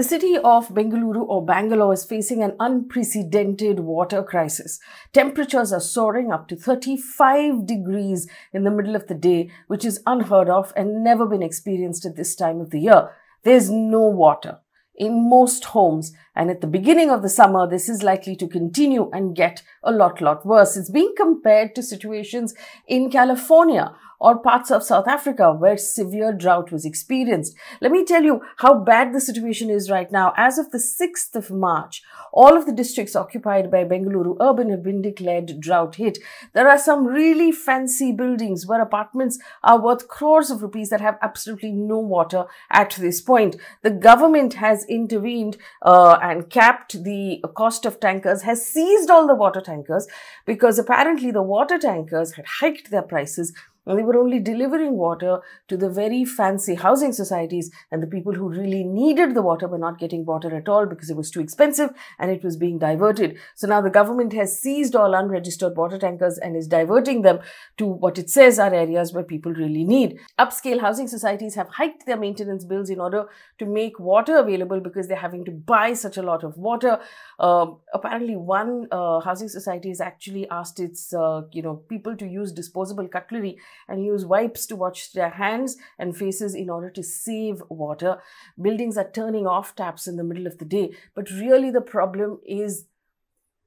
The city of Bengaluru or Bangalore is facing an unprecedented water crisis. Temperatures are soaring up to 35 degrees in the middle of the day, which is unheard of and never been experienced at this time of the year. There's no water in most homes. And at the beginning of the summer, this is likely to continue and get a lot, lot worse. It's being compared to situations in California or parts of South Africa where severe drought was experienced. Let me tell you how bad the situation is right now. As of the 6th of March, all of the districts occupied by Bengaluru urban have been declared drought hit. There are some really fancy buildings where apartments are worth crores of rupees that have absolutely no water at this point. The government has intervened uh, and capped the cost of tankers, has seized all the water tankers because apparently the water tankers had hiked their prices and they were only delivering water to the very fancy housing societies and the people who really needed the water were not getting water at all because it was too expensive and it was being diverted. So now the government has seized all unregistered water tankers and is diverting them to what it says are areas where people really need. Upscale housing societies have hiked their maintenance bills in order to make water available because they're having to buy such a lot of water. Uh, apparently, one uh, housing society has actually asked its uh, you know people to use disposable cutlery and use wipes to wash their hands and faces in order to save water. Buildings are turning off taps in the middle of the day, but really the problem is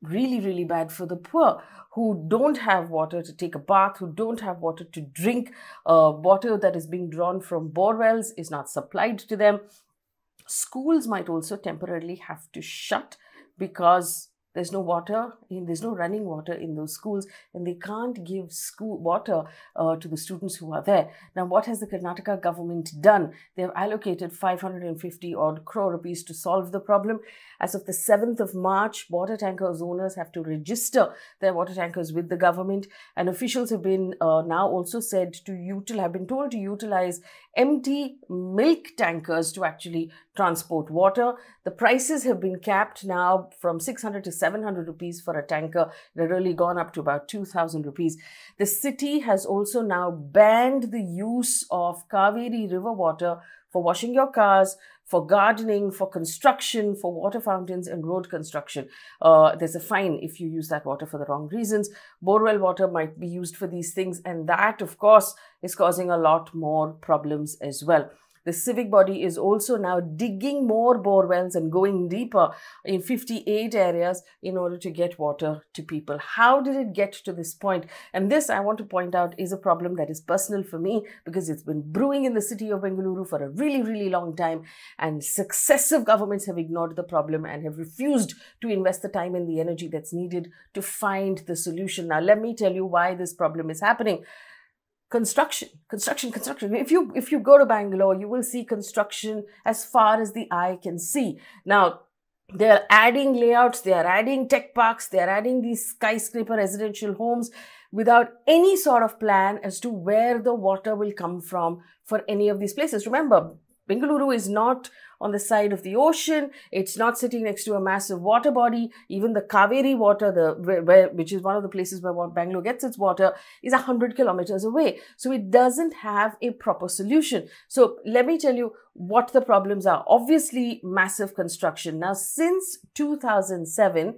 really, really bad for the poor who don't have water to take a bath, who don't have water to drink. Uh, water that is being drawn from bore wells is not supplied to them. Schools might also temporarily have to shut because there's no water in, there's no running water in those schools and they can't give school water uh, to the students who are there. Now what has the karnataka government done? They have allocated 550 odd crore rupees to solve the problem. As of the 7th of march water tankers owners have to register their water tankers with the government and officials have been uh, now also said to utilize have been told to utilize empty milk tankers to actually transport water. The prices have been capped now from 600 to 700 rupees for a tanker. It had really gone up to about 2000 rupees. The city has also now banned the use of Kaveri river water for washing your cars, for gardening, for construction, for water fountains and road construction. Uh, there's a fine if you use that water for the wrong reasons. Borewell water might be used for these things and that, of course, is causing a lot more problems as well. The civic body is also now digging more bore wells and going deeper in 58 areas in order to get water to people. How did it get to this point? And this, I want to point out, is a problem that is personal for me because it's been brewing in the city of Bengaluru for a really, really long time. And successive governments have ignored the problem and have refused to invest the time and the energy that's needed to find the solution. Now, let me tell you why this problem is happening construction construction construction. If you if you go to bangalore you will see construction as far as the eye can see. Now they're adding layouts they're adding tech parks they're adding these skyscraper residential homes without any sort of plan as to where the water will come from for any of these places. Remember bengaluru is not on the side of the ocean. It's not sitting next to a massive water body. Even the Kaveri water, the where, which is one of the places where Bangalore gets its water, is 100 kilometers away. So it doesn't have a proper solution. So let me tell you what the problems are. Obviously, massive construction. Now, since 2007,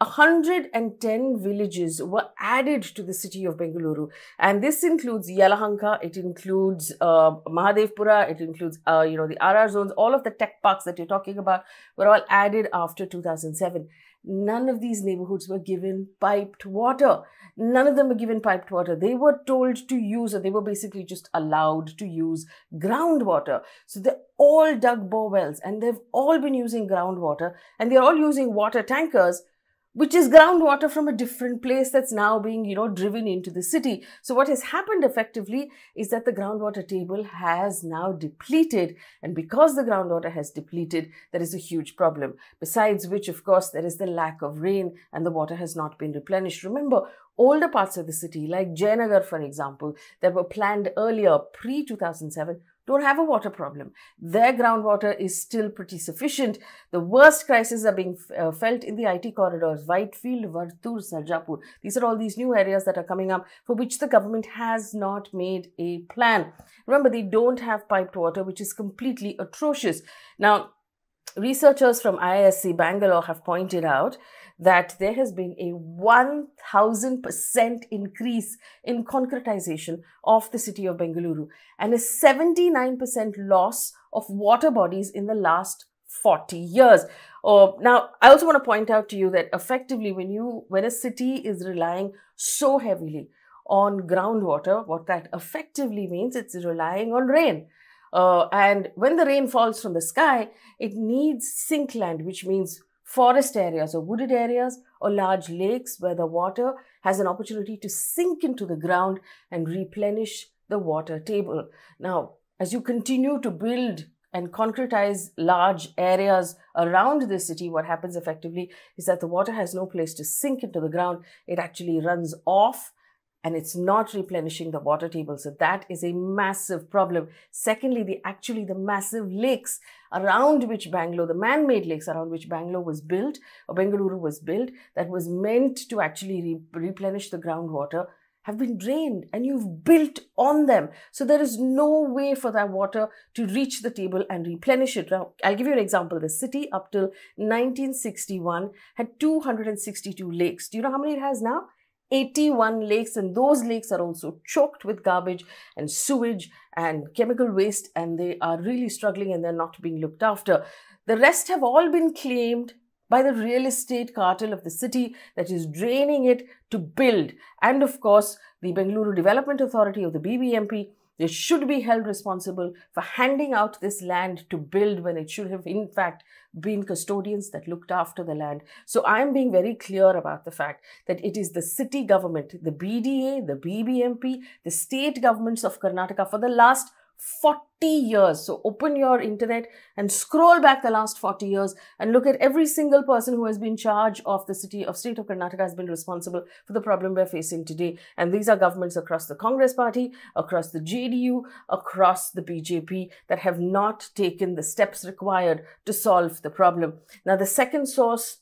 110 villages were added to the city of Bengaluru. And this includes Yelahanka, it includes uh, Mahadevpura, it includes, uh, you know, the RR zones, all of the tech parks that you're talking about were all added after 2007. None of these neighborhoods were given piped water. None of them were given piped water. They were told to use, or they were basically just allowed to use groundwater. So they all dug bore wells and they've all been using groundwater and they're all using water tankers which is groundwater from a different place that's now being, you know, driven into the city. So what has happened effectively is that the groundwater table has now depleted. And because the groundwater has depleted, there is a huge problem. Besides which, of course, there is the lack of rain and the water has not been replenished. Remember, older parts of the city, like Jayanagar, for example, that were planned earlier, pre-2007, don't have a water problem. Their groundwater is still pretty sufficient. The worst crises are being uh, felt in the IT corridors, Whitefield, Varthur, Sarjapur. These are all these new areas that are coming up for which the government has not made a plan. Remember, they don't have piped water, which is completely atrocious. Now, researchers from IISc Bangalore have pointed out that there has been a 1000% increase in concretization of the city of Bengaluru and a 79% loss of water bodies in the last 40 years. Uh, now, I also want to point out to you that effectively, when you when a city is relying so heavily on groundwater, what that effectively means, it's relying on rain. Uh, and when the rain falls from the sky, it needs sink land, which means forest areas or wooded areas or large lakes where the water has an opportunity to sink into the ground and replenish the water table. Now, as you continue to build and concretize large areas around the city, what happens effectively is that the water has no place to sink into the ground. It actually runs off and it's not replenishing the water table. So that is a massive problem. Secondly, the actually the massive lakes around which Bangalore, the man-made lakes around which Bangalore was built, or Bengaluru was built, that was meant to actually re replenish the groundwater, have been drained and you've built on them. So there is no way for that water to reach the table and replenish it. Now, I'll give you an example. The city up till 1961 had 262 lakes. Do you know how many it has now? 81 lakes and those lakes are also choked with garbage and sewage and chemical waste and they are really struggling and they're not being looked after. The rest have all been claimed by the real estate cartel of the city that is draining it to build. And of course, the Bengaluru Development Authority of the BBMP they should be held responsible for handing out this land to build when it should have, in fact, been custodians that looked after the land. So I'm being very clear about the fact that it is the city government, the BDA, the BBMP, the state governments of Karnataka for the last 40 years. So open your internet and scroll back the last 40 years and look at every single person who has been charged of the city of state of Karnataka has been responsible for the problem we're facing today. And these are governments across the Congress party, across the JDU, across the BJP that have not taken the steps required to solve the problem. Now, the second source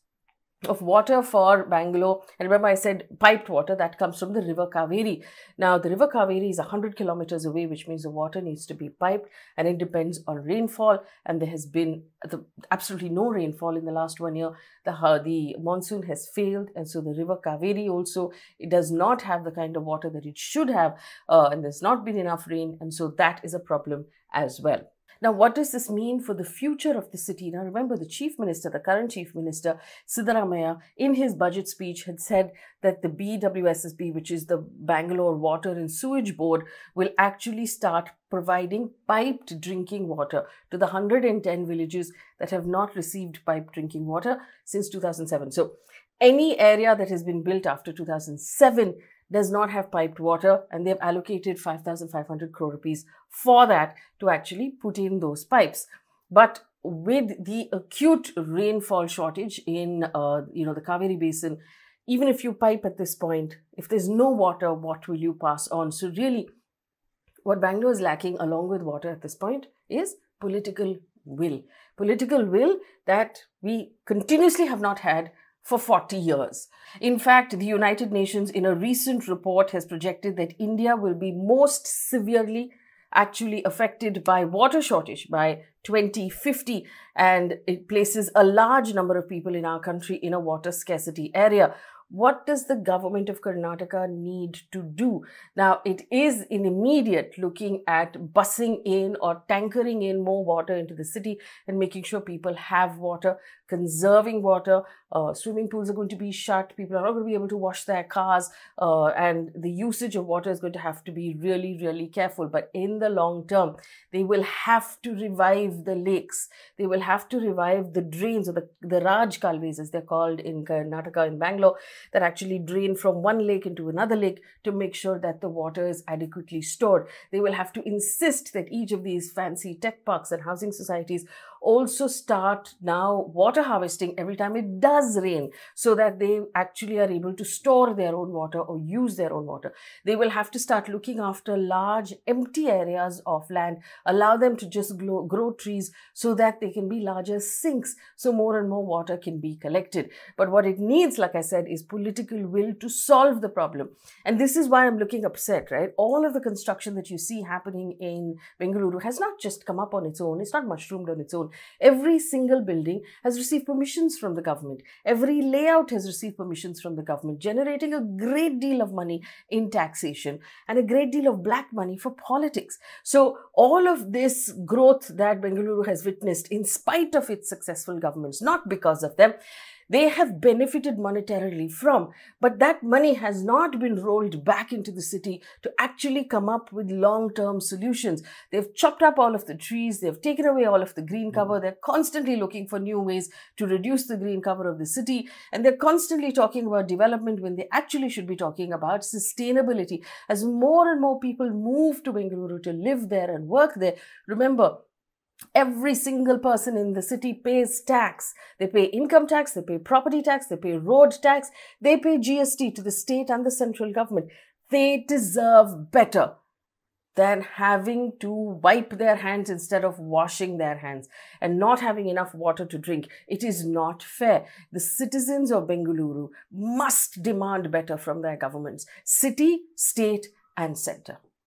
of water for Bangalore. And remember, I said piped water that comes from the river Kaveri. Now, the river Kaveri is 100 kilometers away, which means the water needs to be piped and it depends on rainfall. And there has been the, absolutely no rainfall in the last one year. The, uh, the monsoon has failed. And so the river Kaveri also, it does not have the kind of water that it should have. Uh, and there's not been enough rain. And so that is a problem as well. Now, what does this mean for the future of the city? Now, remember, the chief minister, the current chief minister, Siddaramaiah, in his budget speech had said that the BWSSB, which is the Bangalore Water and Sewage Board, will actually start providing piped drinking water to the 110 villages that have not received piped drinking water since 2007. So, any area that has been built after 2007 does not have piped water and they've allocated 5,500 crore rupees for that to actually put in those pipes. But with the acute rainfall shortage in uh, you know the Kaveri basin, even if you pipe at this point, if there's no water, what will you pass on? So really, what Bangalore is lacking along with water at this point is political will. Political will that we continuously have not had for 40 years. In fact, the United Nations in a recent report has projected that India will be most severely actually affected by water shortage by 2050 and it places a large number of people in our country in a water scarcity area what does the government of Karnataka need to do? Now, it is in immediate looking at bussing in or tankering in more water into the city and making sure people have water, conserving water. Uh, swimming pools are going to be shut. People are not going to be able to wash their cars. Uh, and the usage of water is going to have to be really, really careful. But in the long term, they will have to revive the lakes. They will have to revive the drains or the, the Raj as they're called in Karnataka, in Bangalore that actually drain from one lake into another lake to make sure that the water is adequately stored. They will have to insist that each of these fancy tech parks and housing societies also start now water harvesting every time it does rain so that they actually are able to store their own water or use their own water. They will have to start looking after large empty areas of land, allow them to just grow, grow trees so that they can be larger sinks so more and more water can be collected. But what it needs, like I said, is political will to solve the problem. And this is why I'm looking upset, right? All of the construction that you see happening in Bengaluru has not just come up on its own, it's not mushroomed on its own. Every single building has received permissions from the government. Every layout has received permissions from the government, generating a great deal of money in taxation and a great deal of black money for politics. So, all of this growth that Bengaluru has witnessed, in spite of its successful governments, not because of them, they have benefited monetarily from, but that money has not been rolled back into the city to actually come up with long term solutions. They've chopped up all of the trees, they've taken away all of the green mm-hmm. cover, they're constantly looking for new ways to reduce the green cover of the city, and they're constantly talking about development when they actually should be talking about sustainability. As more and more people move to Bengaluru to live there and work there, remember, Every single person in the city pays tax. They pay income tax, they pay property tax, they pay road tax, they pay GST to the state and the central government. They deserve better than having to wipe their hands instead of washing their hands and not having enough water to drink. It is not fair. The citizens of Bengaluru must demand better from their governments, city, state, and center.